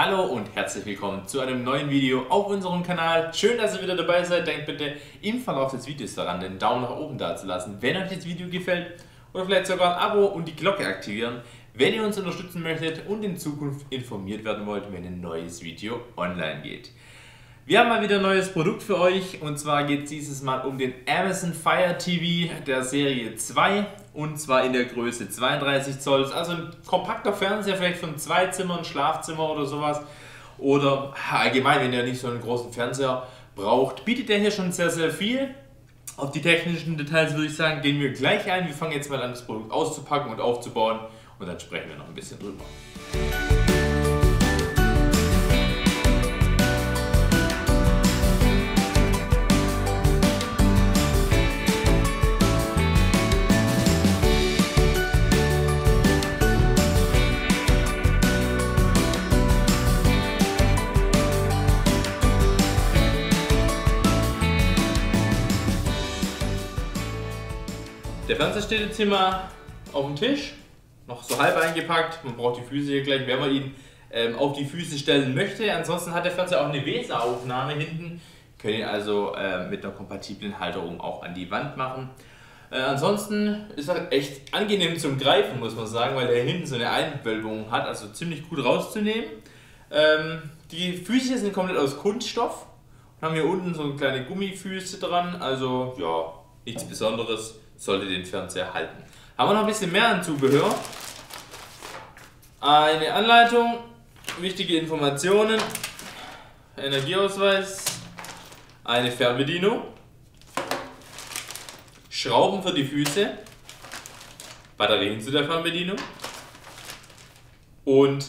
Hallo und herzlich willkommen zu einem neuen Video auf unserem Kanal. Schön, dass ihr wieder dabei seid. Denkt bitte im Verlauf des Videos daran, den Daumen nach oben da zu lassen, wenn euch das Video gefällt. Oder vielleicht sogar ein Abo und die Glocke aktivieren, wenn ihr uns unterstützen möchtet und in Zukunft informiert werden wollt, wenn ein neues Video online geht. Wir haben mal wieder ein neues Produkt für euch und zwar geht es dieses Mal um den Amazon Fire TV der Serie 2 und zwar in der Größe 32 Zoll. Also ein kompakter Fernseher, vielleicht von zwei Zimmern, Schlafzimmer oder sowas. Oder allgemein, wenn ihr nicht so einen großen Fernseher braucht, bietet der hier schon sehr, sehr viel. Auf die technischen Details würde ich sagen, gehen wir gleich ein. Wir fangen jetzt mal an, das Produkt auszupacken und aufzubauen und dann sprechen wir noch ein bisschen drüber. Fernseher steht jetzt hier mal auf dem Tisch, noch so halb eingepackt. Man braucht die Füße hier gleich, wenn man ihn ähm, auf die Füße stellen möchte. Ansonsten hat der Fernseher auch eine WESA-Aufnahme hinten. Könnt ihr also äh, mit einer kompatiblen Halterung auch an die Wand machen. Äh, ansonsten ist er echt angenehm zum Greifen, muss man sagen, weil er hinten so eine Einwölbung hat, also ziemlich gut rauszunehmen. Ähm, die Füße sind komplett aus Kunststoff. Haben hier unten so kleine Gummifüße dran, also ja, nichts Besonderes sollte den Fernseher halten. Haben wir noch ein bisschen mehr an Zubehör. Eine Anleitung, wichtige Informationen, Energieausweis, eine Fernbedienung, Schrauben für die Füße, Batterien zu der Fernbedienung und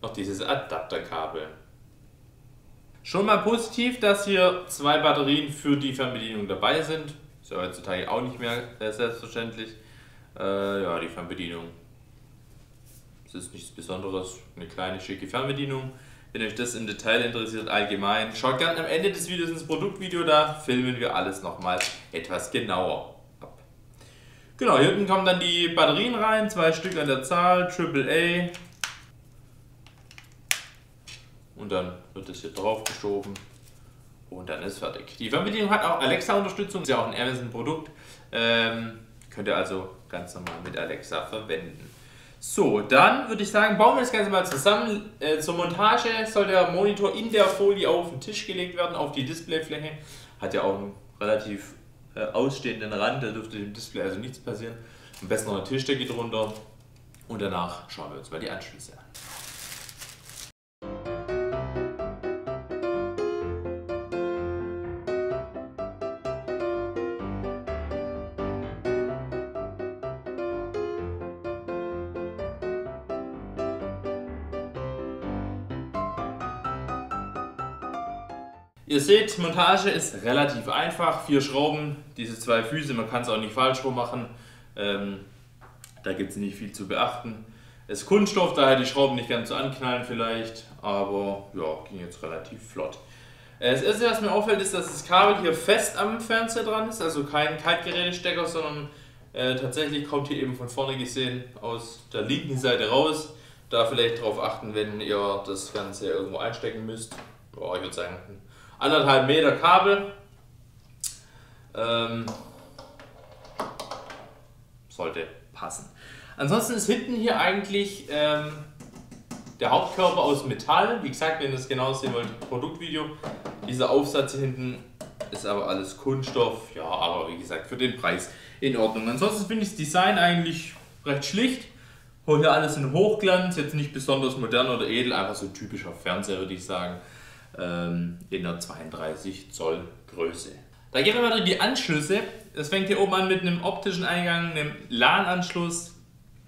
noch dieses Adapterkabel. Schon mal positiv, dass hier zwei Batterien für die Fernbedienung dabei sind. Ist ja heutzutage auch nicht mehr äh, selbstverständlich. Äh, ja, die Fernbedienung. Es ist nichts Besonderes, eine kleine schicke Fernbedienung. Wenn euch das im Detail interessiert, allgemein, schaut gerne am Ende des Videos ins Produktvideo, da filmen wir alles nochmal etwas genauer ab. Genau, hier unten kommen dann die Batterien rein, zwei Stück an der Zahl, AAA. Und dann wird das hier drauf geschoben und dann ist fertig. Die Fernbedienung hat auch Alexa-Unterstützung, ist ja auch ein Amazon-Produkt. Ähm, könnt ihr also ganz normal mit Alexa verwenden. So, dann würde ich sagen, bauen wir das Ganze mal zusammen. Äh, zur Montage soll der Monitor in der Folie auf den Tisch gelegt werden, auf die Displayfläche. Hat ja auch einen relativ äh, ausstehenden Rand, da dürfte dem Display also nichts passieren. Am besten noch eine Tischdecke drunter und danach schauen wir uns mal die Anschlüsse an. Seht, Montage ist relativ einfach. Vier Schrauben, diese zwei Füße, man kann es auch nicht falsch rum machen. Ähm, da gibt es nicht viel zu beachten. Es ist Kunststoff, daher die Schrauben nicht ganz so anknallen vielleicht, aber ja, ging jetzt relativ flott. Äh, das erste, was mir auffällt, ist, dass das Kabel hier fest am Fernseher dran ist, also kein Kaltgerätestecker, sondern äh, tatsächlich kommt hier eben von vorne gesehen aus der linken Seite raus. Da vielleicht darauf achten, wenn ihr das Ganze irgendwo einstecken müsst. Boah, ich würde sagen, anderthalb Meter Kabel. Ähm, sollte passen. Ansonsten ist hinten hier eigentlich ähm, der Hauptkörper aus Metall. Wie gesagt, wenn ihr das genau sehen wollt, Produktvideo. Dieser Aufsatz hier hinten ist aber alles Kunststoff. Ja, aber wie gesagt, für den Preis in Ordnung. Ansonsten finde ich das Design eigentlich recht schlicht. Hier alles in Hochglanz, jetzt nicht besonders modern oder edel, einfach so typischer Fernseher, würde ich sagen ähm, in der 32 Zoll Größe. Da gehen wir mal durch die Anschlüsse. Es fängt hier oben an mit einem optischen Eingang, einem LAN-Anschluss,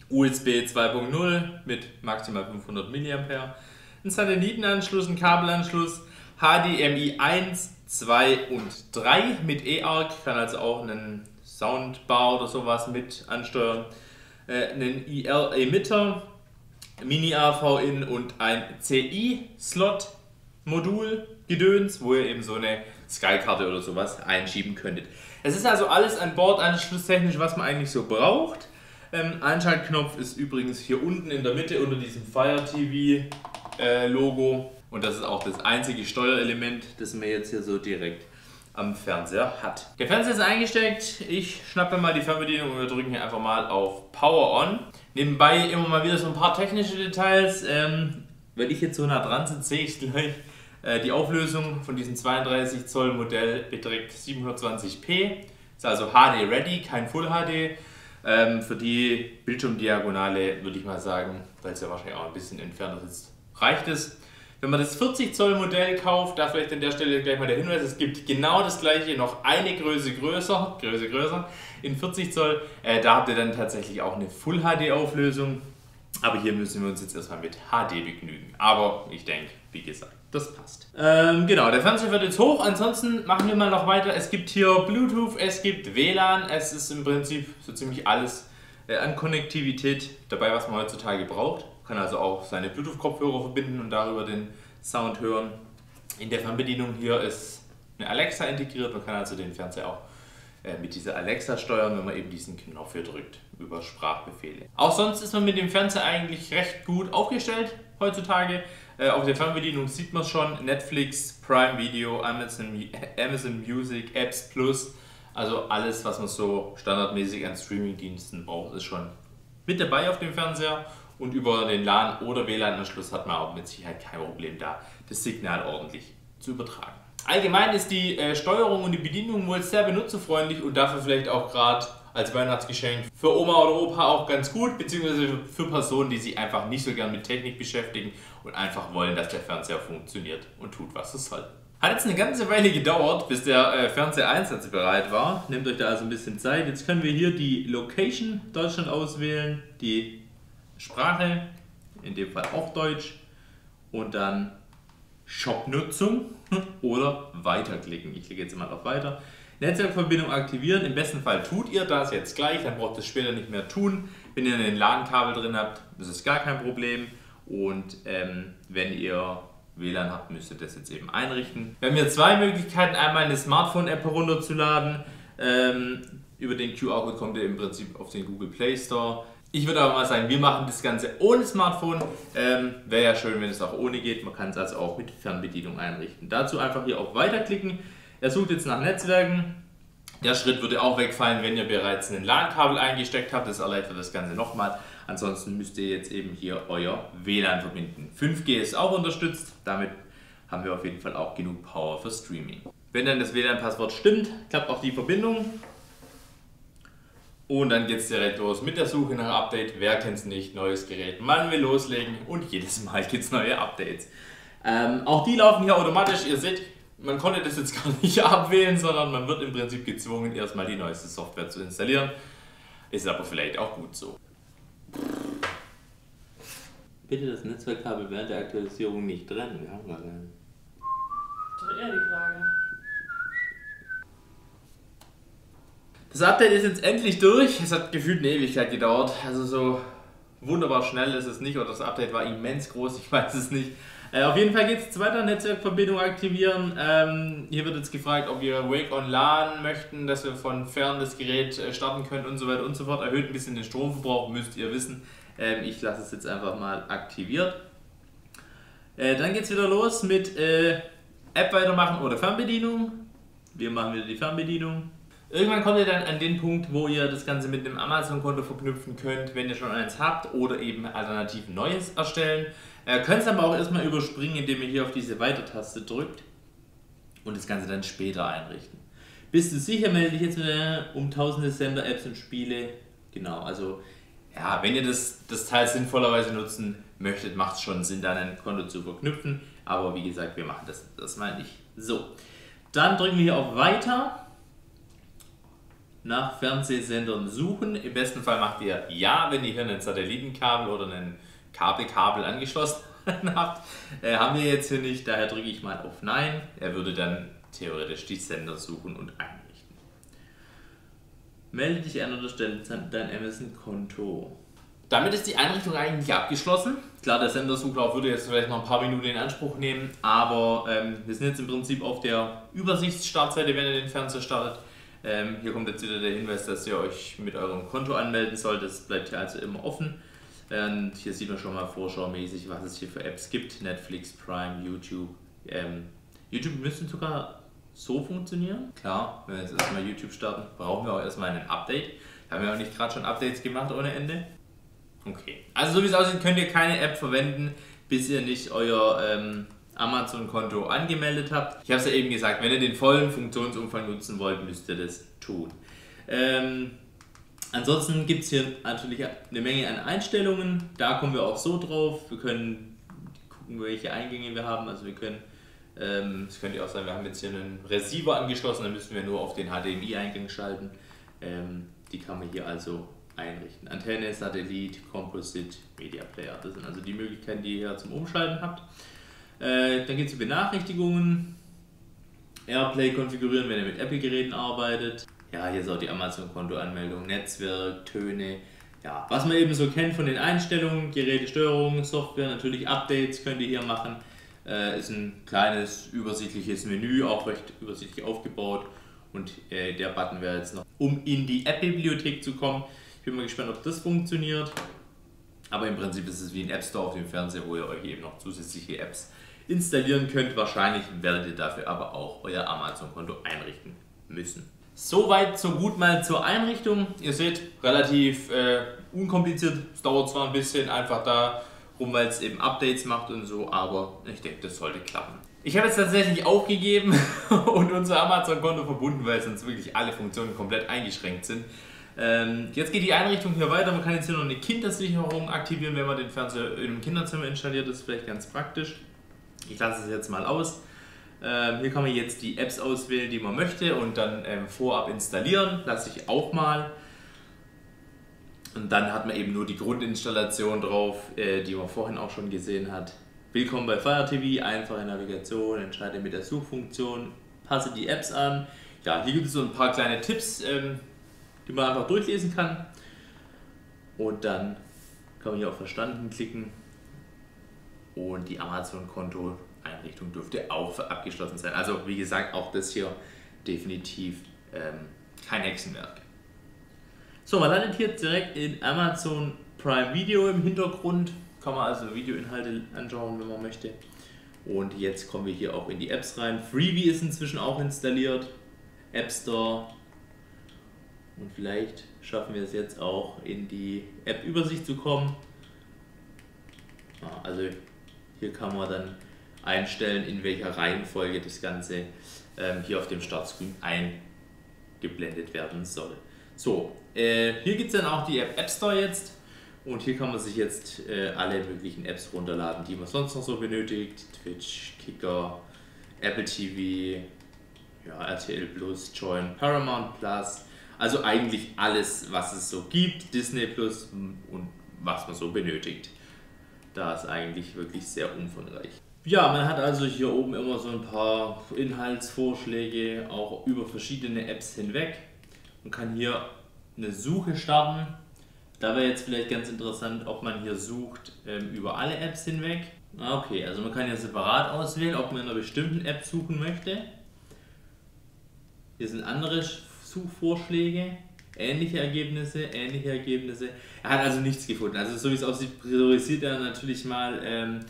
USB 2.0 mit maximal 500 mA, ein Satellitenanschluss, ein Kabelanschluss, HDMI 1, 2 und 3 mit E-Arc, kann also auch einen Soundbar oder sowas mit ansteuern, äh, einen IR-Emitter, Mini-AV-In und ein CI-Slot Modul Gedöns, wo ihr eben so eine Sky-Karte oder sowas einschieben könntet. Es ist also alles an Bord anschlusstechnisch, was man eigentlich so braucht. Ähm, Einschaltknopf ist übrigens hier unten in der Mitte unter diesem Fire TV äh, Logo. Und das ist auch das einzige Steuerelement, das man jetzt hier so direkt am Fernseher hat. Der Fernseher ist eingesteckt. Ich schnappe mal die Fernbedienung und wir drücken hier einfach mal auf Power On. Nebenbei immer mal wieder so ein paar technische Details. Ähm, wenn ich jetzt so nah dran sitze, sehe ich gleich. Äh, die Auflösung von diesem 32 Zoll Modell beträgt 720p. Ist also HD ready, kein Full HD. Ähm, für die Bildschirmdiagonale würde ich mal sagen, weil es ja wahrscheinlich auch ein bisschen entfernt sitzt, reicht es. Wenn man das 40 Zoll Modell kauft, da vielleicht an der Stelle gleich mal der Hinweis, es gibt genau das gleiche, noch eine Größe größer, Größe größer, in 40 Zoll. Äh, da habt ihr dann tatsächlich auch eine Full HD Auflösung. Aber hier müssen wir uns jetzt erstmal mit HD begnügen. Aber ich denke, wie gesagt, das passt. Ähm, genau, der Fernseher wird jetzt hoch. Ansonsten machen wir mal noch weiter. Es gibt hier Bluetooth, es gibt WLAN. Es ist im Prinzip so ziemlich alles äh, an Konnektivität dabei, was man heutzutage braucht kann also auch seine Bluetooth-Kopfhörer verbinden und darüber den Sound hören. In der Fernbedienung hier ist eine Alexa integriert, man kann also den Fernseher auch äh, mit dieser Alexa steuern, wenn man eben diesen Knopf hier drückt über Sprachbefehle. Auch sonst ist man mit dem Fernseher eigentlich recht gut aufgestellt heutzutage. Äh, auf der Fernbedienung sieht man schon Netflix, Prime Video, Amazon, Amazon Music, Apps Plus. Also alles, was man so standardmäßig an Streamingdiensten braucht, ist schon mit dabei auf dem Fernseher und über den LAN oder WLAN-Anschluss hat man auch mit Sicherheit kein Problem da, das Signal ordentlich zu übertragen. Allgemein ist die äh, Steuerung und die Bedienung wohl sehr benutzerfreundlich und dafür vielleicht auch gerade als Weihnachtsgeschenk für Oma oder Opa auch ganz gut, beziehungsweise für Personen, die sich einfach nicht so gern mit Technik beschäftigen und einfach wollen, dass der Fernseher funktioniert und tut, was es soll. Hat jetzt eine ganze Weile gedauert, bis der äh, Fernseher einsatzbereit war. Nehmt euch da also ein bisschen Zeit. Jetzt können wir hier die Location Deutschland auswählen, die Sprache, in dem Fall auch Deutsch, und dann Shop-Nutzung oder weiterklicken. Ich klicke jetzt mal auf Weiter. Netzwerkverbindung aktivieren. Im besten Fall tut ihr das jetzt gleich, dann braucht ihr es später nicht mehr tun. Wenn ihr ein LAN-Kabel drin habt, ist gar kein Problem. Und ähm, wenn ihr WLAN habt, müsst ihr das jetzt eben einrichten. Wir haben hier zwei Möglichkeiten. Einmal eine Smartphone-App herunterzuladen. Ähm, über den QR-Code kommt ihr im Prinzip auf den Google Play Store. Ich würde aber mal sagen, wir machen das Ganze ohne Smartphone. Ähm, Wäre ja schön, wenn es auch ohne geht. Man kann es also auch mit Fernbedienung einrichten. Dazu einfach hier auf Weiterklicken. Er sucht jetzt nach Netzwerken. Der Schritt würde auch wegfallen, wenn ihr bereits ein LAN-Kabel eingesteckt habt. Das erleichtert das Ganze nochmal. Ansonsten müsst ihr jetzt eben hier euer WLAN verbinden. 5G ist auch unterstützt. Damit haben wir auf jeden Fall auch genug Power für Streaming. Wenn dann das WLAN-Passwort stimmt, klappt auch die Verbindung. Und dann geht es direkt los mit der Suche nach Update. Wer kennt es nicht? Neues Gerät. Man will loslegen und jedes Mal gibt es neue Updates. Ähm, auch die laufen hier automatisch. Ihr seht, man konnte das jetzt gar nicht abwählen, sondern man wird im Prinzip gezwungen, erstmal die neueste Software zu installieren. Ist aber vielleicht auch gut so. Bitte das Netzwerkkabel während der Aktualisierung nicht trennen. Wir haben gar keinen. Das ist eher die Frage. Das Update ist jetzt endlich durch. Es hat gefühlt eine Ewigkeit gedauert. Also so wunderbar schnell ist es nicht oder das Update war immens groß, ich weiß es nicht. Äh, auf jeden Fall geht es weiter, Netzwerkverbindung aktivieren. Ähm, hier wird jetzt gefragt, ob wir Wake on LAN möchten, dass wir von fern das Gerät äh, starten können und so weiter und so fort. Erhöht ein bisschen den Stromverbrauch, müsst ihr wissen. Ähm, ich lasse es jetzt einfach mal aktiviert. Äh, dann geht es wieder los mit äh, App weitermachen oder Fernbedienung. Wir machen wieder die Fernbedienung. Irgendwann kommt ihr dann an den Punkt, wo ihr das Ganze mit einem Amazon-Konto verknüpfen könnt, wenn ihr schon eins habt oder eben alternativ neues erstellen. Äh, könnt es aber auch erstmal überspringen, indem ihr hier auf diese Weiter-Taste drückt und das Ganze dann später einrichten. Bist du sicher, melde dich jetzt wieder um tausende Sender-Apps und Spiele. Genau, also ja, wenn ihr das, das Teil sinnvollerweise nutzen möchtet, macht es schon Sinn, dann ein Konto zu verknüpfen. Aber wie gesagt, wir machen das, das meine ich. So, dann drücken wir hier auf Weiter nach Fernsehsendern suchen. Im besten Fall macht ihr ja, wenn ihr hier ein Satellitenkabel oder ein Kabelkabel angeschlossen habt. Äh, haben wir jetzt hier nicht, daher drücke ich mal auf Nein. Er würde dann theoretisch die Sender suchen und einrichten. Melde dich an oder stelle dein Amazon-Konto. Damit ist die Einrichtung eigentlich abgeschlossen. Klar, der Sendersuchlauf würde jetzt vielleicht noch ein paar Minuten in Anspruch nehmen, aber ähm, wir sind jetzt im Prinzip auf der Übersichtsstartseite, wenn ihr den Fernseher startet. Ähm, hier kommt jetzt wieder der Hinweis, dass ihr euch mit eurem Konto anmelden sollt. Das bleibt hier also immer offen. Und hier sieht man schon mal vorschaumäßig, was es hier für Apps gibt. Netflix, Prime, YouTube. Ähm, YouTube müsste sogar so funktionieren. Klar, wenn wir jetzt erstmal YouTube starten, brauchen wir auch erstmal ein Update. Haben wir auch nicht gerade schon Updates gemacht ohne Ende? Okay. Also so wie es aussieht, könnt ihr keine App verwenden, bis ihr nicht euer ähm, Amazon-Konto angemeldet habt. Ich habe es ja eben gesagt, wenn ihr den vollen Funktionsumfang nutzen wollt, müsst ihr das tun. Ähm, ansonsten gibt es hier natürlich eine Menge an Einstellungen. Da kommen wir auch so drauf. Wir können gucken, welche Eingänge wir haben. Also wir können, ähm, es könnte auch sein, wir haben jetzt hier einen Receiver angeschlossen, dann müssen wir nur auf den HDMI-Eingang schalten. Ähm, die kann man hier also einrichten. Antenne, Satellit, Composite, Media Player. Das sind also die Möglichkeiten, die ihr hier zum Umschalten habt. Äh, dann geht es um Benachrichtigungen. Airplay konfigurieren, wenn ihr mit Apple-Geräten arbeitet. Ja, hier ist auch die Amazon-Konto-Anmeldung, Netzwerk, Töne. Ja, was man eben so kennt von den Einstellungen, Gerätesteuerung, Software, natürlich Updates könnt ihr hier machen. Äh, ist ein kleines übersichtliches Menü, auch recht übersichtlich aufgebaut. Und äh, der Button wäre jetzt noch, um in die App-Bibliothek zu kommen. Ich bin mal gespannt, ob das funktioniert. Aber im Prinzip ist es wie ein App Store auf dem Fernseher, wo ihr euch eben noch zusätzliche Apps installieren könnt. Wahrscheinlich werdet ihr dafür aber auch euer Amazon-Konto einrichten müssen. Soweit, so gut mal zur Einrichtung. Ihr seht, relativ äh, unkompliziert. Es dauert zwar ein bisschen einfach da rum, weil es eben Updates macht und so, aber ich denke, das sollte klappen. Ich habe jetzt tatsächlich aufgegeben und unser Amazon-Konto verbunden, weil sonst wirklich alle Funktionen komplett eingeschränkt sind. Ähm, jetzt geht die Einrichtung hier weiter. Man kann jetzt hier noch eine Kindersicherung aktivieren, wenn man den Fernseher in einem Kinderzimmer installiert. Das ist vielleicht ganz praktisch. Ich lasse es jetzt mal aus. Ähm, hier kann man jetzt die Apps auswählen, die man möchte und dann ähm, vorab installieren. Lasse ich auch mal. Und dann hat man eben nur die Grundinstallation drauf, äh, die man vorhin auch schon gesehen hat. Willkommen bei Fire TV, einfache Navigation, entscheide mit der Suchfunktion, passe die Apps an. Ja, hier gibt es so ein paar kleine Tipps, ähm, die man einfach durchlesen kann. Und dann kann man hier auf Verstanden klicken und die Amazon-Konto-Einrichtung dürfte auch abgeschlossen sein. Also wie gesagt, auch das hier definitiv ähm, kein Hexenwerk. So, man landet hier direkt in Amazon Prime Video im Hintergrund. Kann man also Videoinhalte anschauen, wenn man möchte. Und jetzt kommen wir hier auch in die Apps rein. Freebie ist inzwischen auch installiert. App Store. Und vielleicht schaffen wir es jetzt auch in die App-Übersicht zu kommen. Also hier kann man dann einstellen, in welcher Reihenfolge das Ganze ähm, hier auf dem Startscreen eingeblendet werden soll. So, äh, hier gibt es dann auch die App App Store jetzt und hier kann man sich jetzt äh, alle möglichen Apps runterladen, die man sonst noch so benötigt. Twitch, Kicker, Apple TV, ja, RTL Plus, Join, Paramount Plus. Also eigentlich alles, was es so gibt, Disney Plus und was man so benötigt. Da ist eigentlich wirklich sehr umfangreich. Ja, man hat also hier oben immer so ein paar Inhaltsvorschläge, auch über verschiedene Apps hinweg. Man kann hier eine Suche starten. Da wäre jetzt vielleicht ganz interessant, ob man hier sucht ähm, über alle Apps hinweg. Okay, also man kann ja separat auswählen, ob man in einer bestimmten App suchen möchte. Hier sind andere Suchvorschläge ähnliche Ergebnisse, ähnliche Ergebnisse. Er hat also nichts gefunden. Also so wie es aussieht, priorisiert er natürlich mal ähm,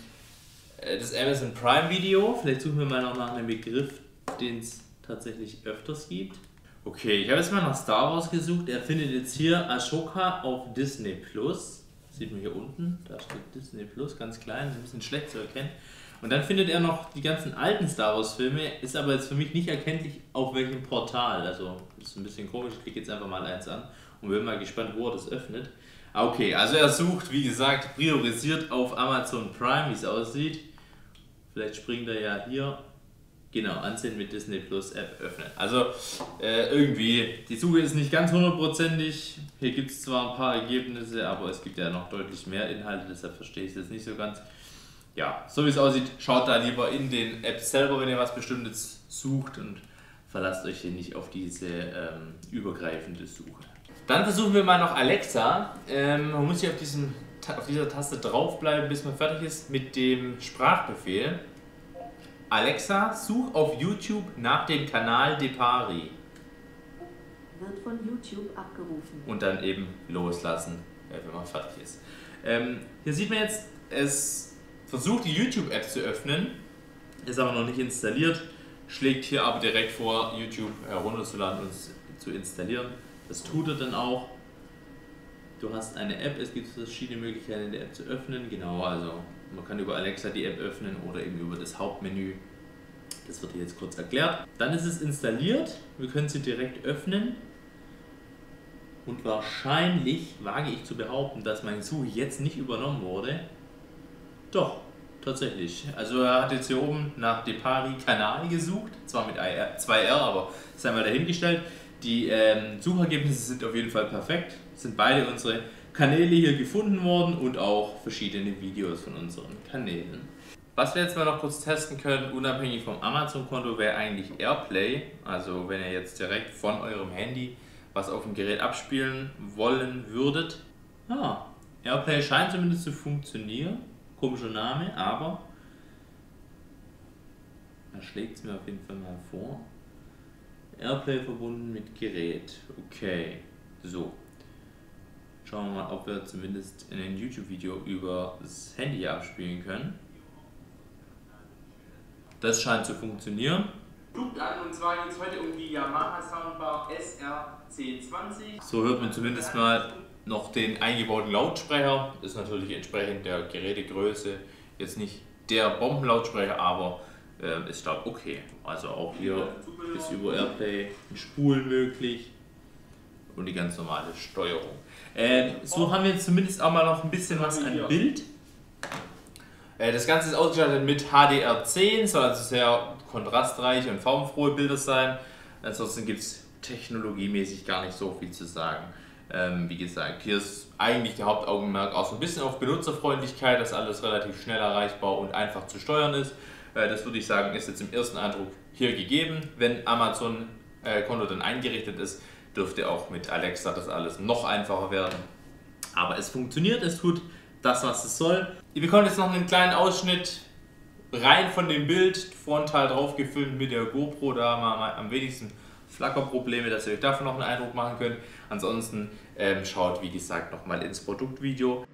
äh, das Amazon Prime Video. Vielleicht suchen wir mal noch nach einem Begriff, den es tatsächlich öfters gibt. Okay, ich habe jetzt mal nach Star Wars gesucht. Er findet jetzt hier Ashoka auf Disney Plus. Sieht man hier unten, da steht Disney Plus, ganz klein, ist ein bisschen schlecht zu erkennen. Und dann findet er noch die ganzen alten Star Wars Filme, ist aber jetzt für mich nicht erkenntlich, auf welchem Portal. Also ist ein bisschen komisch, ich klicke jetzt einfach mal eins an und bin mal gespannt, wo er das öffnet. Ah, okay, also er sucht, wie gesagt, priorisiert auf Amazon Prime, wie es aussieht. Vielleicht springt er ja hier. Genau, ansehen mit Disney Plus App öffnen. Also äh, irgendwie, die Suche ist nicht ganz hundertprozentig. Hier gibt es zwar ein paar Ergebnisse, aber es gibt ja noch deutlich mehr Inhalte, deshalb verstehe ich es jetzt nicht so ganz ja, so wie es aussieht, schaut da lieber in den Apps selber, wenn ihr was Bestimmtes sucht und verlasst euch hier nicht auf diese ähm, übergreifende Suche. Dann versuchen wir mal noch Alexa. Ähm, man muss hier auf, diesem, auf dieser Taste draufbleiben, bis man fertig ist mit dem Sprachbefehl. Alexa, such auf YouTube nach dem Kanal Depari. Wird von YouTube abgerufen. Und dann eben loslassen, äh, wenn man fertig ist. Ähm, hier sieht man jetzt, es versucht die YouTube-App zu öffnen, ist aber noch nicht installiert, schlägt hier aber direkt vor, YouTube herunterzuladen und zu installieren. Das tut er dann auch. Du hast eine App, es gibt verschiedene Möglichkeiten, die App zu öffnen. Genau, also man kann über Alexa die App öffnen oder eben über das Hauptmenü. Das wird hier jetzt kurz erklärt. Dann ist es installiert. Wir können sie direkt öffnen. Und wahrscheinlich wage ich zu behaupten, dass meine Suche jetzt nicht übernommen wurde. Doch, tatsächlich. Also er hat jetzt hier oben nach Depari Kanal gesucht. Zwar mit 2R, aber sei mal dahingestellt. Die ähm, Suchergebnisse sind auf jeden Fall perfekt. Sind beide unsere Kanäle hier gefunden worden und auch verschiedene Videos von unseren Kanälen. Was wir jetzt mal noch kurz testen können, unabhängig vom Amazon-Konto, wäre eigentlich Airplay. Also wenn ihr jetzt direkt von eurem Handy was auf dem Gerät abspielen wollen würdet. Ah, Airplay scheint zumindest zu funktionieren. Komischer Name, aber er schlägt es mir auf jeden Fall mal vor. Airplay verbunden mit Gerät. Okay, so. Schauen wir mal, ob wir zumindest in ein YouTube-Video über das Handy abspielen können. Das scheint zu funktionieren. Guckt an und zwar geht es heute um die Yamaha Soundbar SR1020. So hört man zumindest mal noch den eingebauten Lautsprecher. Ist natürlich entsprechend der Gerätegröße jetzt nicht der Bombenlautsprecher, aber äh, ist da okay. Also auch hier ist über Airplay ein Spulen möglich und die ganz normale Steuerung. Äh, so haben wir jetzt zumindest auch mal noch ein bisschen was an Bild. Äh, das Ganze ist ausgestattet mit HDR10, soll also sehr kontrastreiche und formfrohe Bilder sein. Ansonsten gibt es technologiemäßig gar nicht so viel zu sagen. Ähm, wie gesagt, hier ist eigentlich der Hauptaugenmerk auch so ein bisschen auf Benutzerfreundlichkeit, dass alles relativ schnell erreichbar und einfach zu steuern ist. Äh, das würde ich sagen, ist jetzt im ersten Eindruck hier gegeben. Wenn Amazon-Konto äh, dann eingerichtet ist, dürfte auch mit Alexa das alles noch einfacher werden. Aber es funktioniert, es tut das, was es soll. Ihr bekommt jetzt noch einen kleinen Ausschnitt rein von dem Bild, frontal drauf gefilmt mit der GoPro, da haben wir am wenigsten Flackerprobleme, dass ihr euch davon noch einen Eindruck machen könnt. Ansonsten ähm, schaut, wie gesagt, nochmal ins Produktvideo.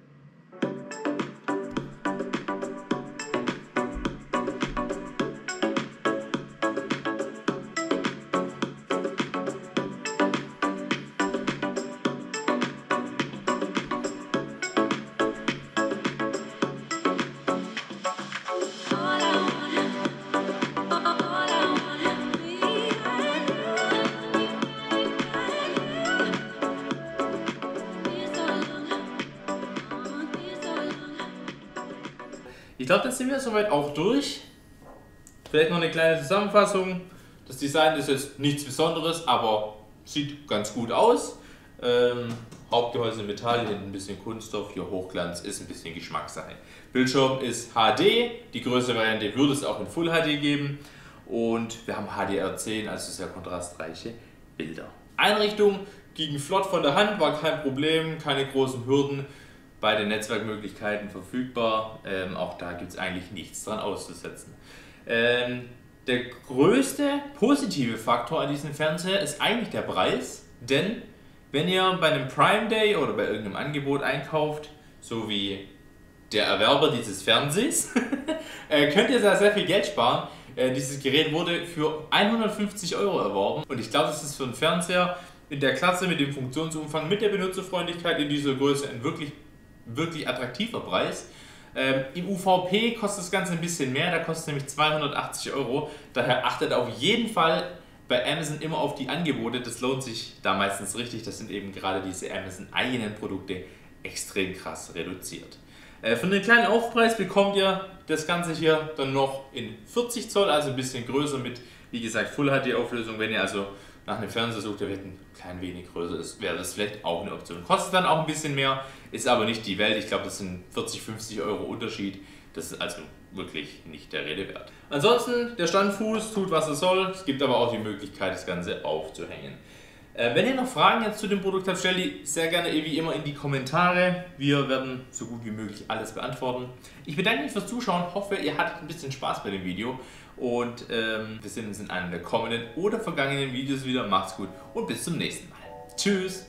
Wir soweit auch durch. Vielleicht noch eine kleine Zusammenfassung. Das Design ist jetzt nichts Besonderes, aber sieht ganz gut aus. Ähm, Hauptgehäuse Metall, hinten ein bisschen Kunststoff, hier Hochglanz, ist ein bisschen Geschmackssache. Bildschirm ist HD, die größte Variante würde es auch in Full HD geben. Und wir haben HDR10, also sehr kontrastreiche Bilder. Einrichtung ging flott von der Hand, war kein Problem, keine großen Hürden beide Netzwerkmöglichkeiten verfügbar. Ähm, auch da gibt es eigentlich nichts dran auszusetzen. Ähm, der größte positive Faktor an diesem Fernseher ist eigentlich der Preis, denn wenn ihr bei einem Prime Day oder bei irgendeinem Angebot einkauft, so wie der Erwerber dieses Fernsehs, äh, könnt ihr da sehr viel Geld sparen. Äh, dieses Gerät wurde für 150 Euro erworben und ich glaube, das ist für einen Fernseher in der Klasse mit dem Funktionsumfang, mit der Benutzerfreundlichkeit in dieser Größe ein wirklich wirklich attraktiver Preis. Ähm, Im UVP kostet das Ganze ein bisschen mehr, da kostet nämlich 280 Euro. Daher achtet auf jeden Fall bei Amazon immer auf die Angebote. Das lohnt sich da meistens richtig. Das sind eben gerade diese Amazon eigenen Produkte extrem krass reduziert. Äh, für einen kleinen Aufpreis bekommt ihr das Ganze hier dann noch in 40 Zoll, also ein bisschen größer mit, wie gesagt, Full HD Auflösung. Wenn ihr also nach einem Fernseher sucht, der ein klein wenig größer ist, wäre das vielleicht auch eine Option. Kostet dann auch ein bisschen mehr, ist aber nicht die Welt. Ich glaube, das sind 40, 50 Euro Unterschied. Das ist also wirklich nicht der Rede wert. Ansonsten, der Standfuß tut, was er soll. Es gibt aber auch die Möglichkeit, das Ganze aufzuhängen. Äh, wenn ihr noch Fragen jetzt zu dem Produkt habt, stellt die sehr gerne wie immer in die Kommentare. Wir werden so gut wie möglich alles beantworten. Ich bedanke mich fürs Zuschauen, hoffe ihr hattet ein bisschen Spaß bei dem Video und ähm, wir sehen uns in einem der kommenden oder vergangenen Videos wieder. Macht's gut und bis zum nächsten Mal. Tschüss!